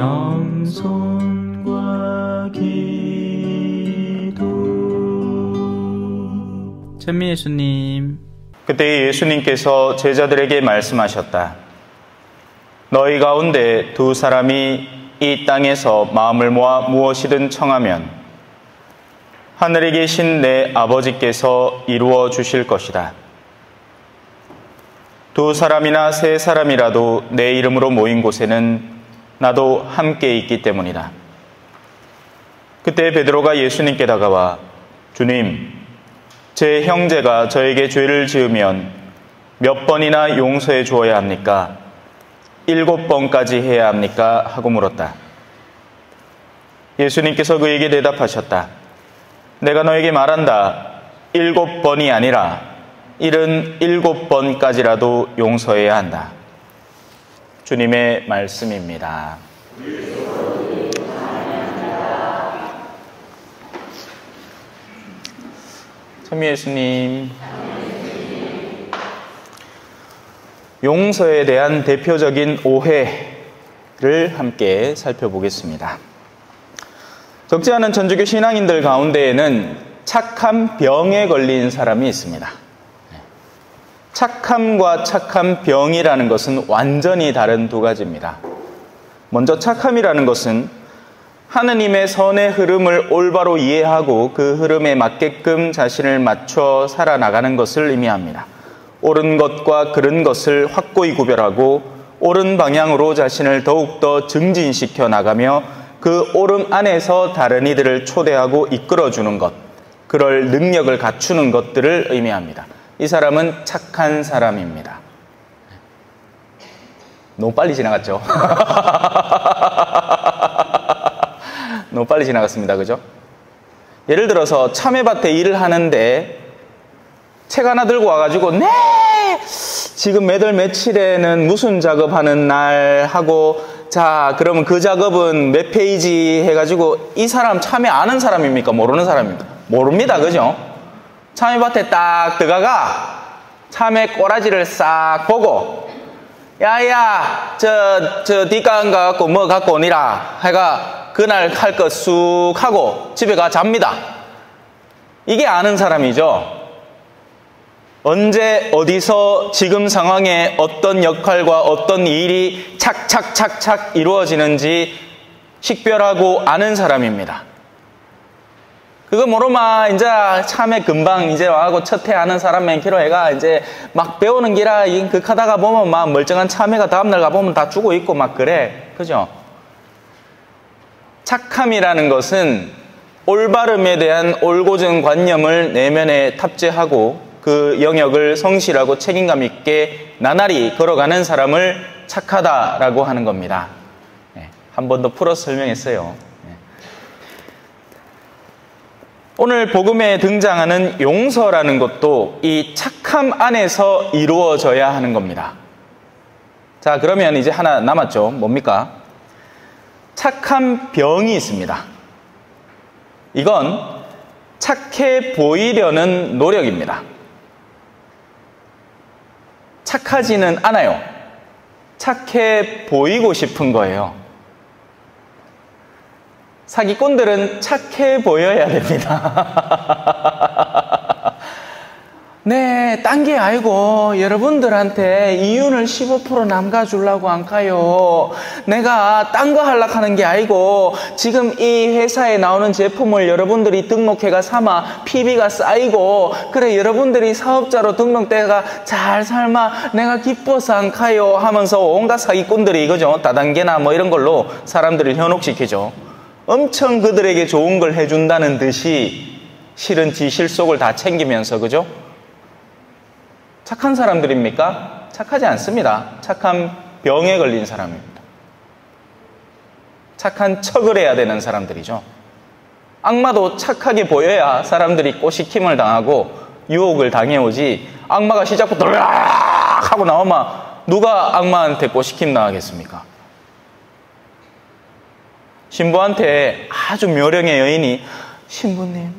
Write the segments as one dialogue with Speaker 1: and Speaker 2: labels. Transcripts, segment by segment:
Speaker 1: 영손과 기도
Speaker 2: 천미 예수님
Speaker 3: 그때 예수님께서 제자들에게 말씀하셨다. 너희 가운데 두 사람이 이 땅에서 마음을 모아 무엇이든 청하면 하늘에 계신 내 아버지께서 이루어 주실 것이다. 두 사람이나 세 사람이라도 내 이름으로 모인 곳에는 나도 함께 있기 때문이다. 그때 베드로가 예수님께 다가와 주님, 제 형제가 저에게 죄를 지으면 몇 번이나 용서해 주어야 합니까? 일곱 번까지 해야 합니까? 하고 물었다. 예수님께서 그에게 대답하셨다. 내가 너에게 말한다. 일곱 번이 아니라 일은 일곱 번까지라도 용서해야 한다. 주님의 말씀입니다. 천미 예수님. 용서에 대한 대표적인 오해를 함께 살펴보겠습니다. 적지 않은 전주교 신앙인들 가운데에는 착한 병에 걸린 사람이 있습니다. 착함과 착한 병이라는 것은 완전히 다른 두 가지입니다. 먼저 착함이라는 것은 하느님의 선의 흐름을 올바로 이해하고 그 흐름에 맞게끔 자신을 맞춰 살아나가는 것을 의미합니다. 옳은 것과 그른 것을 확고히 구별하고 옳은 방향으로 자신을 더욱더 증진시켜 나가며 그 옳음 안에서 다른 이들을 초대하고 이끌어주는 것, 그럴 능력을 갖추는 것들을 의미합니다. 이 사람은 착한 사람입니다. 너무 빨리 지나갔죠? 너무 빨리 지나갔습니다. 그죠? 예를 들어서 참외밭에 일을 하는데 책 하나 들고 와가지고 네 지금 몇월 며칠에는 무슨 작업하는 날 하고 자 그러면 그 작업은 몇 페이지 해가지고 이 사람 참외 아는 사람입니까 모르는 사람입니까 모릅니다 그죠 참외밭에 딱 들어가가 참외 꼬라지를 싹 보고 야야 저 저 뒷간 가갖고 뭐 갖고 오니라 해가 그날 할 것 쑥 하고 집에 가 잡니다 이게 아는 사람이죠 언제 어디서 지금 상황에 어떤 역할과 어떤 일이 착착착착 이루어지는지 식별하고 아는 사람입니다. 그거 모르마 이제 참에 금방 이제 와고 첫해 하는 사람 맨키로 해가 이제 막 배우는 기라 극하다가 보면 막 멀쩡한 참외가 다음날 가보면 다 죽어 있고 막 그래. 그죠? 착함이라는 것은 올바름에 대한 올곧은 관념을 내면에 탑재하고 그 영역을 성실하고 책임감 있게 나날이 걸어가는 사람을 착하다라고 하는 겁니다. 네, 한번 더 풀어서 설명했어요. 네. 오늘 복음에 등장하는 용서라는 것도 이 착함 안에서 이루어져야 하는 겁니다. 자, 그러면 이제 하나 남았죠. 뭡니까? 착한 병이 있습니다. 이건 착해 보이려는 노력입니다. 착하지는 않아요. 착해 보이고 싶은 거예요. 사기꾼들은 착해 보여야 됩니다. 네, 딴 게 아니고 여러분들한테 이윤을 15% 남가주려고 안 가요. 내가 딴 거 하려고 하는 게 아니고 지금 이 회사에 나오는 제품을 여러분들이 등록해가 삼아 PB가 쌓이고 그래 여러분들이 사업자로 등록돼가 잘 삶아 내가 기뻐서 안 가요 하면서 온갖 사기꾼들이 이거죠. 다단계나 뭐 이런 걸로 사람들을 현혹시키죠. 엄청 그들에게 좋은 걸 해준다는 듯이 실은 지 실속을 다 챙기면서 그죠? 착한 사람들입니까? 착하지 않습니다. 착한 병에 걸린 사람입니다. 착한 척을 해야 되는 사람들이죠. 악마도 착하게 보여야 사람들이 꼬시킴을 당하고 유혹을 당해오지 악마가 시작부터 하고 나오면 누가 악마한테 꼬시킴 당하겠습니까? 신부한테 아주 묘령의 여인이 신부님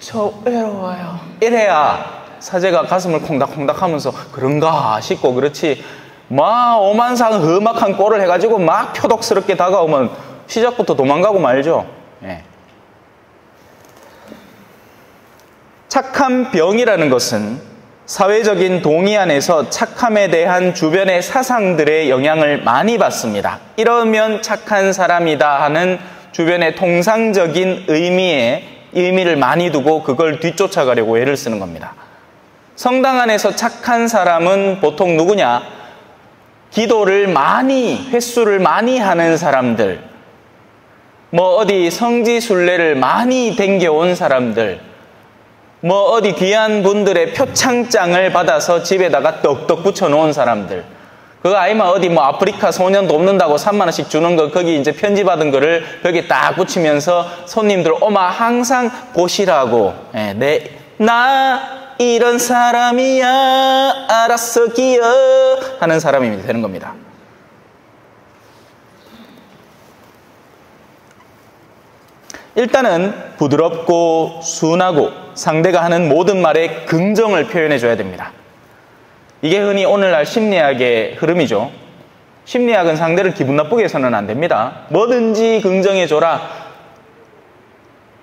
Speaker 3: 저 외로워요 이래야 사제가 가슴을 콩닥콩닥 하면서 그런가 싶고 그렇지 막 오만상 험악한 꼴을 해가지고 막 표독스럽게 다가오면 시작부터 도망가고 말죠. 예. 착한 병이라는 것은 사회적인 동의 안에서 착함에 대한 주변의 사상들의 영향을 많이 받습니다. 이러면 착한 사람이다 하는 주변의 통상적인 의미에 의미를 많이 두고 그걸 뒤쫓아가려고 애를 쓰는 겁니다. 성당 안에서 착한 사람은 보통 누구냐? 기도를 많이, 횟수를 많이 하는 사람들, 뭐 어디 성지 순례를 많이 댕겨온 사람들, 뭐 어디 귀한 분들의 표창장을 받아서 집에다가 떡떡 붙여놓은 사람들. 그거 아니면 어디 뭐 아프리카 소년 돕는다고 3만원씩 주는 거, 거기 이제 편지 받은 거를 벽에 딱 붙이면서 손님들 오마 항상 보시라고. 예, 내, 나 이런 사람이야, 알았어, 기여. 하는 사람이 되는 겁니다. 일단은 부드럽고 순하고 상대가 하는 모든 말에 긍정을 표현해 줘야 됩니다. 이게 흔히 오늘날 심리학의 흐름이죠. 심리학은 상대를 기분 나쁘게 해서는 안 됩니다. 뭐든지 긍정해 줘라.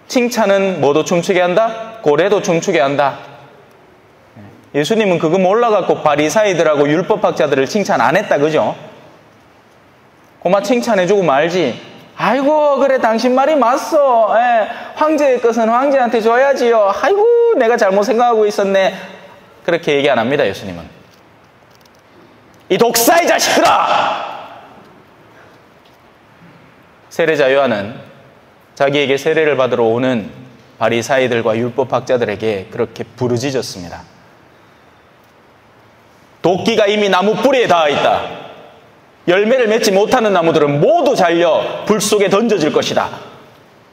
Speaker 3: 칭찬은 뭐도 춤추게 한다? 고래도 춤추게 한다. 예수님은 그거 몰라갖고 바리사이들하고 율법학자들을 칭찬 안 했다, 그죠? 고마 칭찬해주고 말지. 아이고 그래 당신 말이 맞소. 예, 황제의 것은 황제한테 줘야지요. 아이고 내가 잘못 생각하고 있었네. 그렇게 얘기 안 합니다 예수님은. 이 독사의 자식들아! 세례자 요한은 자기에게 세례를 받으러 오는 바리사이들과 율법학자들에게 그렇게 부르짖었습니다. 도끼가 이미 나무 뿌리에 닿아 있다. 열매를 맺지 못하는 나무들은 모두 잘려 불 속에 던져질 것이다.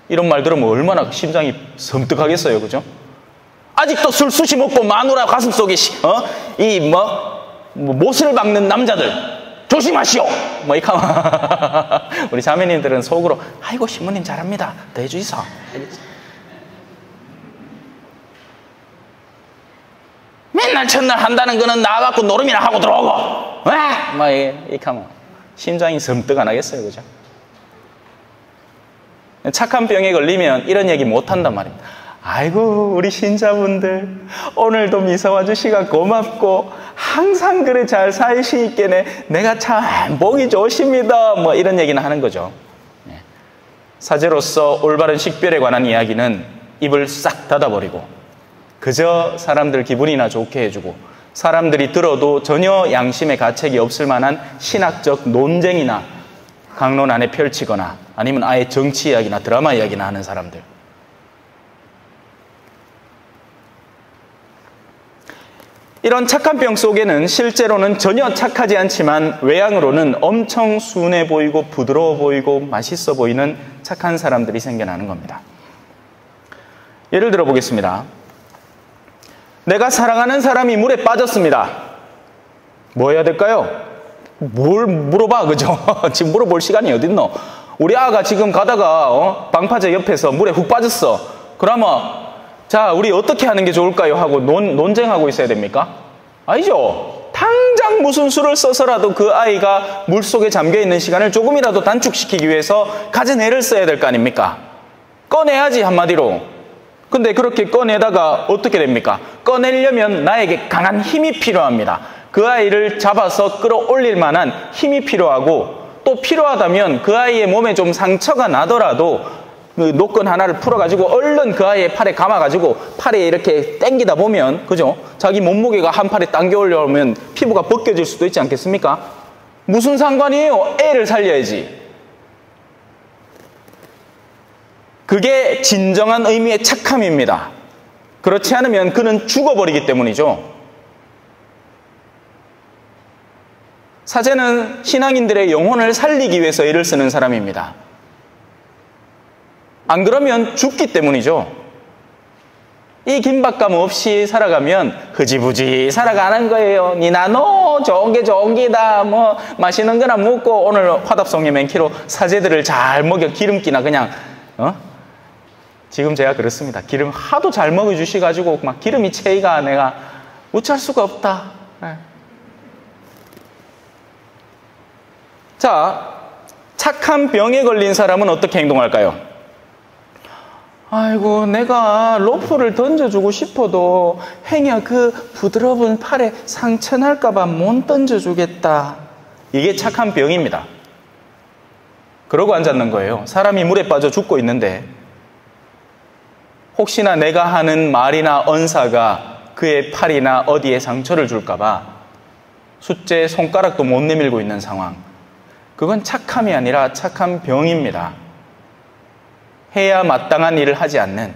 Speaker 3: 이런 말 들으면 얼마나 심장이 섬뜩하겠어요, 그죠? 아직도 술 수시 먹고 마누라 가슴 속에 어? 이뭐 뭐, 못을 박는 남자들 조심하시오. 뭐 이렇게 우리 자매님들은 속으로 아이고 신부님 잘합니다. 더 해 주이소. 맨날 첫날 한다는 거는 나가갖고 노름이나 하고 들어오고 왜? 뭐 하면 심장이 섬뜩 안 하겠어요. 그죠? 착한 병에 걸리면 이런 얘기 못 한단 말입니다. 아이고, 우리 신자분들, 오늘도 미소 와주시가 고맙고, 항상 그래 잘 사이시니께네, 내가 참 복이 좋으십니다. 뭐 이런 얘기는 하는 거죠. 네. 사제로서 올바른 식별에 관한 이야기는 입을 싹 닫아버리고, 그저 사람들 기분이나 좋게 해주고, 사람들이 들어도 전혀 양심의 가책이 없을 만한 신학적 논쟁이나 강론 안에 펼치거나 아니면 아예 정치 이야기나 드라마 이야기나 하는 사람들. 이런 착한 병 속에는 실제로는 전혀 착하지 않지만 외양으로는 엄청 순해 보이고 부드러워 보이고 맛있어 보이는 착한 사람들이 생겨나는 겁니다. 예를 들어 보겠습니다. 내가 사랑하는 사람이 물에 빠졌습니다. 뭐 해야 될까요? 뭘 물어봐, 그죠? 지금 물어볼 시간이 어딨노? 우리 아가 지금 가다가 어? 방파제 옆에서 물에 훅 빠졌어. 그러면 자, 우리 어떻게 하는 게 좋을까요? 하고 논, 논쟁하고 있어야 됩니까? 아니죠. 당장 무슨 수를 써서라도 그 아이가 물 속에 잠겨 있는 시간을 조금이라도 단축시키기 위해서 가진 애를 써야 될 거 아닙니까? 꺼내야지 한마디로. 근데 그렇게 꺼내다가 어떻게 됩니까? 꺼내려면 나에게 강한 힘이 필요합니다. 그 아이를 잡아서 끌어올릴 만한 힘이 필요하고 또 필요하다면 그 아이의 몸에 좀 상처가 나더라도 그 노끈 하나를 풀어가지고 얼른 그 아이의 팔에 감아가지고 팔에 이렇게 당기다 보면 그죠? 자기 몸무게가 한 팔에 당겨 올려오면 피부가 벗겨질 수도 있지 않겠습니까? 무슨 상관이에요? 애를 살려야지. 그게 진정한 의미의 착함입니다. 그렇지 않으면 그는 죽어버리기 때문이죠. 사제는 신앙인들의 영혼을 살리기 위해서 애를 쓰는 사람입니다. 안 그러면 죽기 때문이죠. 이 긴박감 없이 살아가면 흐지부지 살아가는 거예요. 니나 너 좋은 게 좋은 기다. 뭐 맛있는 거나 먹고 오늘 화답송의 맨키로 사제들을 잘 먹여 기름기나 그냥 어? 지금 제가 그렇습니다. 기름 하도 잘 먹여주셔가지고 막 기름이 체이가 내가 어쩔 수가 없다. 네. 자, 착한 병에 걸린 사람은 어떻게 행동할까요? 아이고, 내가 로프를 던져주고 싶어도 행여 그 부드러운 팔에 상처 날까봐 못 던져주겠다. 이게 착한 병입니다. 그러고 앉았는 거예요. 사람이 물에 빠져 죽고 있는데, 혹시나 내가 하는 말이나 언사가 그의 팔이나 어디에 상처를 줄까봐 숫제 손가락도 못 내밀고 있는 상황. 그건 착함이 아니라 착한 병입니다. 해야 마땅한 일을 하지 않는.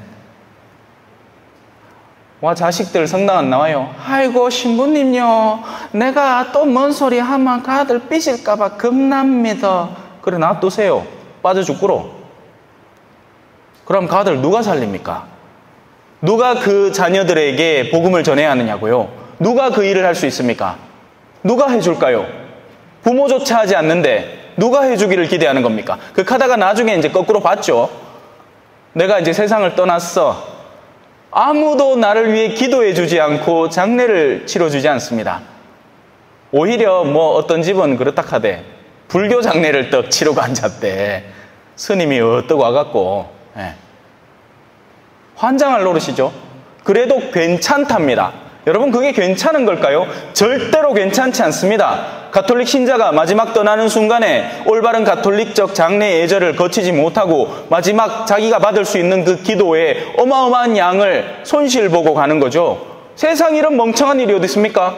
Speaker 3: 와, 자식들 성당 안 나와요. 아이고, 신부님요. 내가 또 뭔 소리 하면 그 아들 삐질까봐 겁납니다. 그래, 놔두세요. 빠져 죽구로. 그럼 그 아들 누가 살립니까? 누가 그 자녀들에게 복음을 전해야 하느냐고요? 누가 그 일을 할 수 있습니까? 누가 해줄까요? 부모조차 하지 않는데 누가 해주기를 기대하는 겁니까? 그 하다가 나중에 이제 거꾸로 봤죠. 내가 이제 세상을 떠났어. 아무도 나를 위해 기도해 주지 않고 장례를 치러 주지 않습니다. 오히려 뭐 어떤 집은 그렇다 하되 불교 장례를 떡 치르고 앉았대. 스님이 어떡 와갖고 예. 환장할 노릇이죠. 그래도 괜찮답니다. 여러분 그게 괜찮은 걸까요? 절대로 괜찮지 않습니다. 가톨릭 신자가 마지막 떠나는 순간에 올바른 가톨릭적 장례 예절을 거치지 못하고 마지막 자기가 받을 수 있는 그 기도에 어마어마한 양을 손실보고 가는 거죠. 세상 이런 멍청한 일이 어디 있습니까?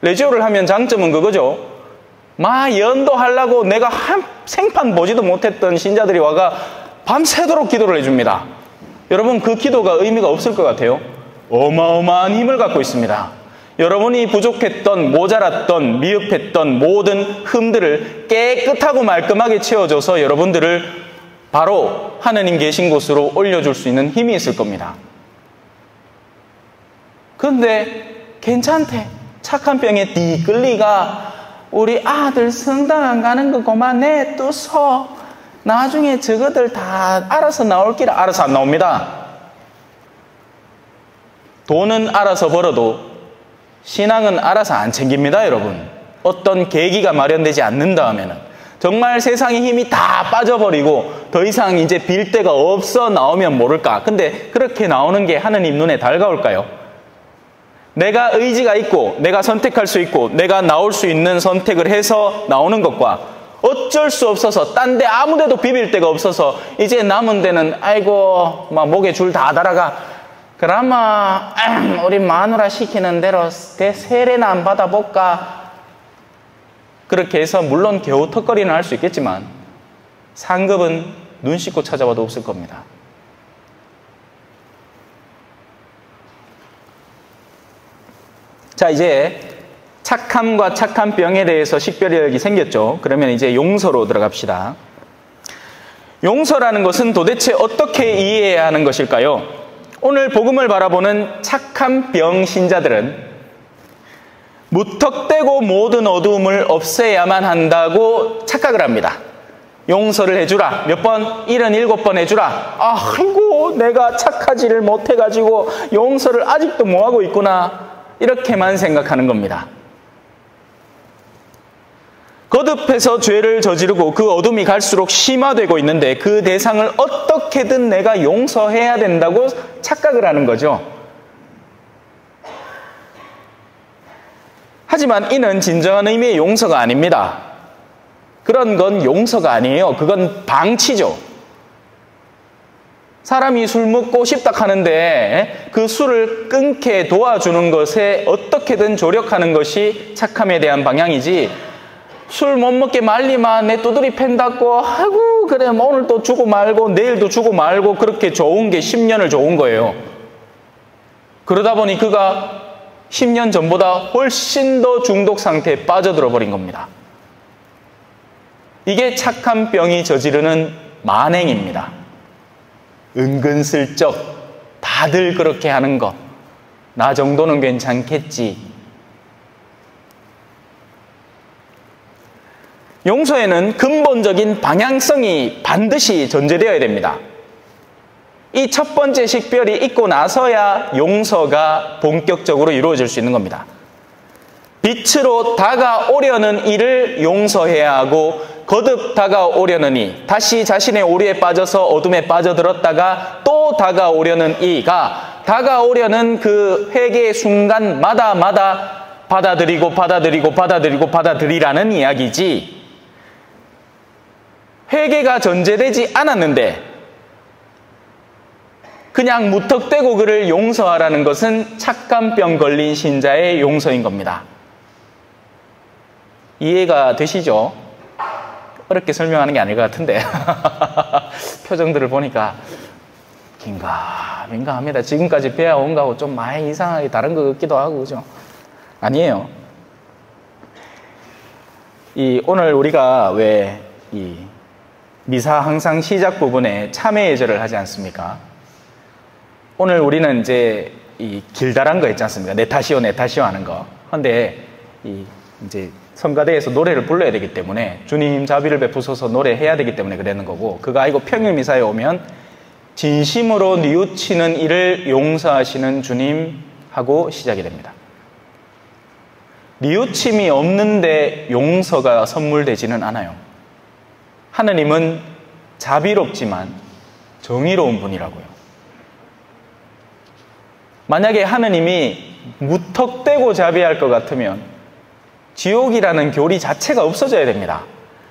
Speaker 3: 레지오를 하면 장점은 그거죠. 마 연도하려고 내가 한 생판 보지도 못했던 신자들이 와가 밤새도록 기도를 해줍니다. 여러분 그 기도가 의미가 없을 것 같아요. 어마어마한 힘을 갖고 있습니다. 여러분이 부족했던, 모자랐던, 미흡했던 모든 흠들을 깨끗하고 말끔하게 채워줘서 여러분들을 바로 하느님 계신 곳으로 올려줄 수 있는 힘이 있을 겁니다. 그런데 괜찮대. 착한 병에 띠끌리가 우리 아들 성당 안 가는 거 그만 내두서 나중에 저것들 다 알아서 나올 길 알아서 안 나옵니다. 돈은 알아서 벌어도 신앙은 알아서 안 챙깁니다, 여러분. 어떤 계기가 마련되지 않는다면은 정말 세상의 힘이 다 빠져버리고 더 이상 이제 빌 데가 없어 나오면 모를까. 근데 그렇게 나오는 게 하느님 눈에 달가울까요? 내가 의지가 있고 내가 선택할 수 있고 내가 나올 수 있는 선택을 해서 나오는 것과 어쩔 수 없어서 딴 데 아무 데도 비빌 데가 없어서 이제 남은 데는 아이고 막 목에 줄 다 달아가 그러면 우리 마누라 시키는 대로 세례나 안 받아볼까 그렇게 해서 물론 겨우 턱걸이는 할 수 있겠지만 상급은 눈 씻고 찾아봐도 없을 겁니다. 자, 이제 착함과 착한 병에 대해서 식별력이 생겼죠. 그러면 이제 용서로 들어갑시다. 용서라는 것은 도대체 어떻게 이해해야 하는 것일까요? 오늘 복음을 바라보는 착한 병 신자들은 무턱대고 모든 어두움을 없애야만 한다고 착각을 합니다. 용서를 해주라. 몇 번? 77번 해주라. 아이고, 내가 착하지를 못해가지고 용서를 아직도 못하고 있구나. 이렇게만 생각하는 겁니다. 거듭해서 죄를 저지르고 그 어둠이 갈수록 심화되고 있는데 그 대상을 어떻게든 내가 용서해야 된다고 착각을 하는 거죠. 하지만 이는 진정한 의미의 용서가 아닙니다. 그런 건 용서가 아니에요. 그건 방치죠. 사람이 술 먹고 싶다 하는데 그 술을 끊게 도와주는 것에 어떻게든 조력하는 것이 착함에 대한 방향이지 술 못 먹게 말리만 내 두드리 팬다고 아이고 그래 뭐 오늘 또 주고 말고 내일도 주고 말고 그렇게 좋은 게 10년을 좋은 거예요. 그러다 보니 그가 10년 전보다 훨씬 더 중독 상태에 빠져들어 버린 겁니다. 이게 착한 병이 저지르는 만행입니다. 은근슬쩍 다들 그렇게 하는 것. 나 정도는 괜찮겠지. 용서에는 근본적인 방향성이 반드시 전제되어야 됩니다. 이 첫 번째 식별이 있고 나서야 용서가 본격적으로 이루어질 수 있는 겁니다. 빛으로 다가오려는 이를 용서해야 하고 거듭 다가오려는 이 다시 자신의 오류에 빠져서 어둠에 빠져들었다가 또 다가오려는 이가 다가오려는 그 회개의 순간마다 마다 받아들이고 받아들이고 받아들이고 받아들이라는 이야기지 회개가 전제되지 않았는데 그냥 무턱대고 그를 용서하라는 것은 착감병 걸린 신자의 용서인 겁니다. 이해가 되시죠? 어렵게 설명하는 게 아닐 것 같은데. 표정들을 보니까 긴가, 민가 합니다. 지금까지 배워온 거하고 좀 많이 이상하게 다른 것 같기도 하고, 그죠? 아니에요. 이, 오늘 우리가 왜, 이, 미사 항상 시작 부분에 참회 예절을 하지 않습니까? 오늘 우리는 이제 이 길다란 거 있지 않습니까? 내 탓이요 하는 거. 근데 이 이제 성가대에서 노래를 불러야 되기 때문에 주님 자비를 베푸소서 노래해야 되기 때문에 그러는 거고 그거 아니고 평일 미사에 오면 진심으로 뉘우치는 일을 용서하시는 주님 하고 시작이 됩니다. 뉘우침이 없는데 용서가 선물되지는 않아요. 하느님은 자비롭지만 정의로운 분이라고요. 만약에 하느님이 무턱대고 자비할 것 같으면 지옥이라는 교리 자체가 없어져야 됩니다.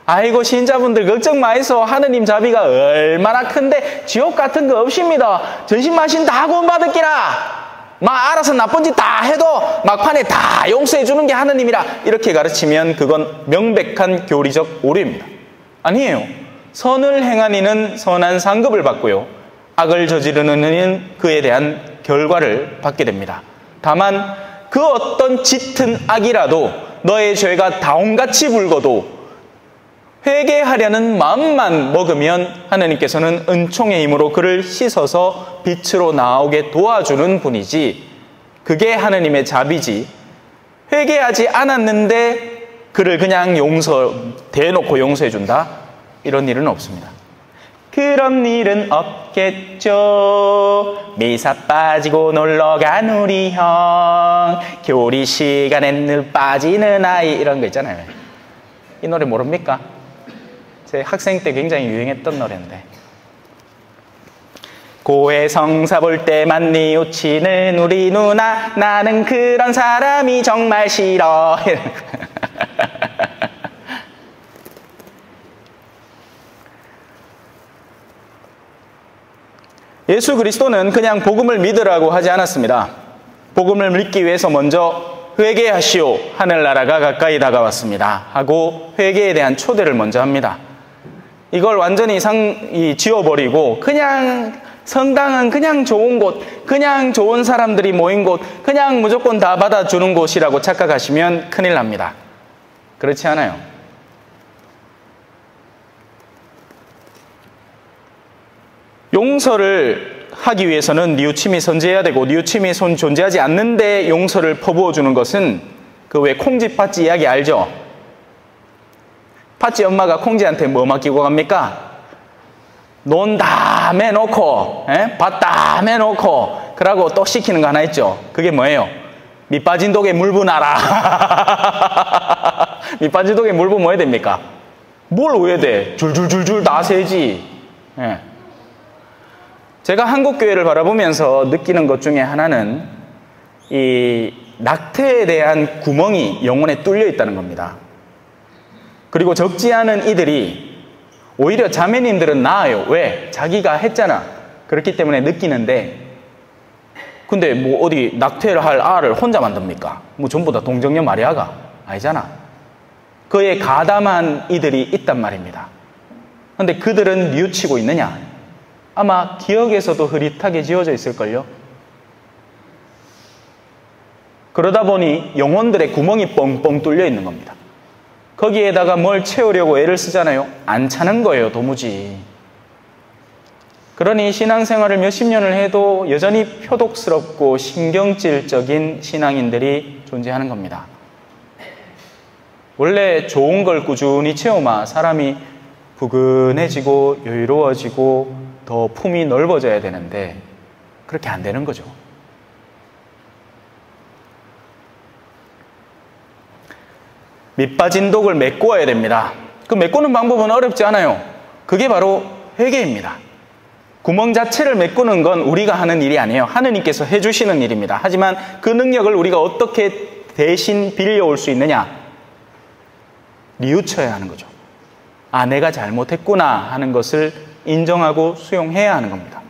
Speaker 3: 아이고 신자분들 걱정 마이소 하느님 자비가 얼마나 큰데 지옥 같은 거 없습니다. 전신 마신 다 구원받을기라. 막 알아서 나쁜 짓 다 해도 막판에 다 용서해 주는 게 하느님이라 이렇게 가르치면 그건 명백한 교리적 오류입니다. 아니에요. 선을 행한 이는 선한 상급을 받고요. 악을 저지르는 이는 그에 대한 결과를 받게 됩니다. 다만 그 어떤 짙은 악이라도 너의 죄가 다온같이 불거도 회개하려는 마음만 먹으면 하나님께서는 은총의 힘으로 그를 씻어서 빛으로 나오게 도와주는 분이지 그게 하나님의 자비지 회개하지 않았는데 그를 그냥 용서 대놓고 용서해 준다 이런 일은 없습니다. 그런 일은 없겠죠. 미사 빠지고 놀러 간 우리 형. 교리 시간에 늘 빠지는 아이. 이런 거 있잖아요. 이 노래 모릅니까? 제 학생 때 굉장히 유행했던 노래인데. 고해 성사 볼 때만 뉘우치는 우리 누나. 나는 그런 사람이 정말 싫어. 예수 그리스도는 그냥 복음을 믿으라고 하지 않았습니다. 복음을 믿기 위해서 먼저 회개하시오. 하늘나라가 가까이 다가왔습니다. 하고 회개에 대한 초대를 먼저 합니다. 이걸 완전히 상, 이, 지워버리고 그냥 성당은 그냥 좋은 곳, 그냥 좋은 사람들이 모인 곳, 그냥 무조건 다 받아주는 곳이라고 착각하시면 큰일 납니다. 그렇지 않아요. 용서를 하기 위해서는 뉘우침이 선제해야 되고 뉘우침이 손 존재하지 않는데 용서를 퍼부어 주는 것은 그 왜 콩지 팥지 이야기 알죠? 팥지 엄마가 콩지한테 뭐 맡기고 갑니까? 논다 매놓고 밭다 매놓고 그러고 또 시키는 거 하나 있죠. 그게 뭐예요? 밑빠진 독에 물 부나라. 밑빠진 독에 물 부면 뭐 해야 됩니까? 뭘 왜 돼? 줄줄줄줄 다 세지. 예. 제가 한국 교회를 바라보면서 느끼는 것 중에 하나는 이 낙태에 대한 구멍이 영혼에 뚫려 있다는 겁니다. 그리고 적지 않은 이들이 오히려 자매님들은 나아요. 왜? 자기가 했잖아. 그렇기 때문에 느끼는데 근데 뭐 어디 낙태를 할 알을 혼자 만듭니까? 뭐 전부 다 동정녀 마리아가 아니잖아. 그에 가담한 이들이 있단 말입니다. 근데 그들은 뉘우치고 있느냐? 아마 기억에서도 흐릿하게 지어져 있을걸요? 그러다 보니 영혼들의 구멍이 뻥뻥 뚫려 있는 겁니다. 거기에다가 뭘 채우려고 애를 쓰잖아요. 안 차는 거예요, 도무지. 그러니 신앙생활을 몇십 년을 해도 여전히 표독스럽고 신경질적인 신앙인들이 존재하는 겁니다. 원래 좋은 걸 꾸준히 채워마 사람이 부근해지고 여유로워지고 더 품이 넓어져야 되는데 그렇게 안 되는 거죠. 밑빠진 독을 메꾸어야 됩니다. 그 메꾸는 방법은 어렵지 않아요. 그게 바로 회개입니다. 구멍 자체를 메꾸는 건 우리가 하는 일이 아니에요. 하느님께서 해주시는 일입니다. 하지만 그 능력을 우리가 어떻게 대신 빌려올 수 있느냐? 뉘우쳐야 하는 거죠. 아, 내가 잘못했구나 하는 것을 인정하고 수용해야 하는 겁니다.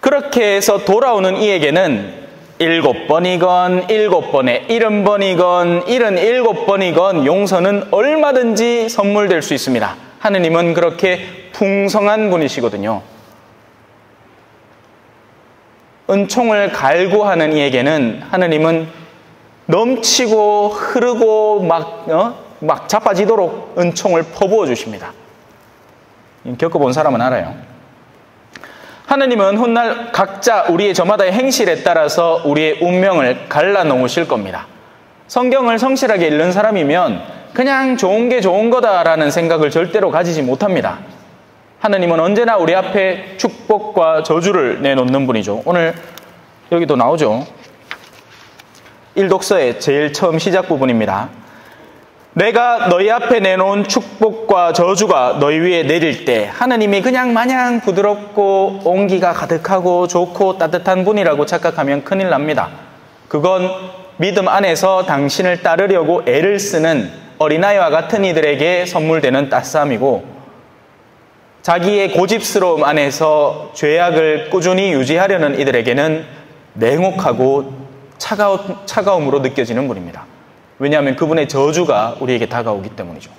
Speaker 3: 그렇게 해서 돌아오는 이에게는 일곱 번이건 일곱 번에 일흔 번이건 일흔 일곱 번이건 용서는 얼마든지 선물될 수 있습니다. 하느님은 그렇게 풍성한 분이시거든요. 은총을 갈구하는 이에게는 하느님은 넘치고 흐르고 막, 어? 막 자빠지도록 은총을 퍼부어 주십니다. 겪어본 사람은 알아요. 하느님은 훗날 각자 우리의 저마다의 행실에 따라서 우리의 운명을 갈라놓으실 겁니다. 성경을 성실하게 읽는 사람이면 그냥 좋은 게 좋은 거다라는 생각을 절대로 가지지 못합니다. 하느님은 언제나 우리 앞에 축복과 저주를 내놓는 분이죠. 오늘 여기도 나오죠. 일독서의 제일 처음 시작 부분입니다. 내가 너희 앞에 내놓은 축복과 저주가 너희 위에 내릴 때 하느님이 그냥 마냥 부드럽고 온기가 가득하고 좋고 따뜻한 분이라고 착각하면 큰일 납니다. 그건 믿음 안에서 당신을 따르려고 애를 쓰는 어린아이와 같은 이들에게 선물되는 따스함이고 자기의 고집스러움 안에서 죄악을 꾸준히 유지하려는 이들에게는 냉혹하고 차가운, 차가움으로 느껴지는 분입니다. 왜냐하면 그분의 저주가 우리에게 다가오기 때문이죠.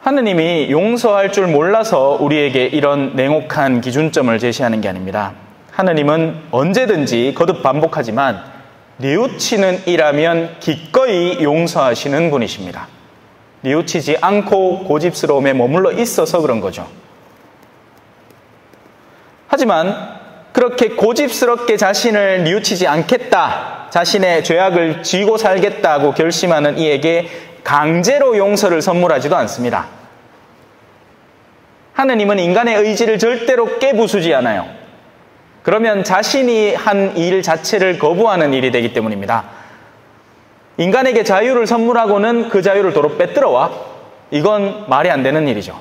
Speaker 3: 하느님이 용서할 줄 몰라서 우리에게 이런 냉혹한 기준점을 제시하는 게 아닙니다. 하느님은 언제든지 거듭 반복하지만 뉘우치는 이라면 기꺼이 용서하시는 분이십니다. 뉘우치지 않고 고집스러움에 머물러 있어서 그런 거죠. 하지만 그렇게 고집스럽게 자신을 뉘우치지 않겠다, 자신의 죄악을 쥐고 살겠다고 결심하는 이에게 강제로 용서를 선물하지도 않습니다. 하느님은 인간의 의지를 절대로 깨부수지 않아요. 그러면 자신이 한 일 자체를 거부하는 일이 되기 때문입니다. 인간에게 자유를 선물하고는 그 자유를 도로 빼들어와? 이건 말이 안 되는 일이죠.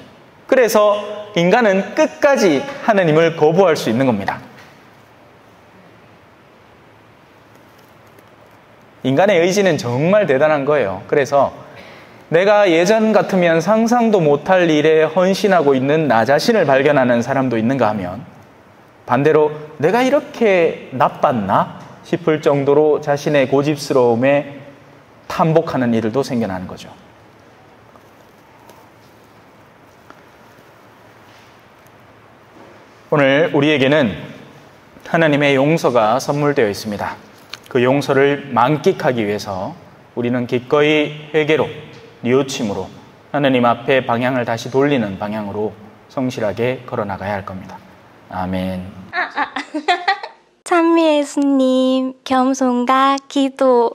Speaker 3: 그래서 인간은 끝까지 하느님을 거부할 수 있는 겁니다. 인간의 의지는 정말 대단한 거예요. 그래서 내가 예전 같으면 상상도 못할 일에 헌신하고 있는 나 자신을 발견하는 사람도 있는가 하면 반대로 내가 이렇게 나빴나 싶을 정도로 자신의 고집스러움에 탐복하는 일들도 생겨나는 거죠. 오늘 우리에게는 하나님의 용서가 선물되어 있습니다. 그 용서를 만끽하기 위해서 우리는 기꺼이 회개로 뉘우침으로 하느님 앞에 방향을 다시 돌리는 방향으로 성실하게 걸어 나가야 할 겁니다. 아멘.
Speaker 4: 찬미 예수님, 겸손과 기도.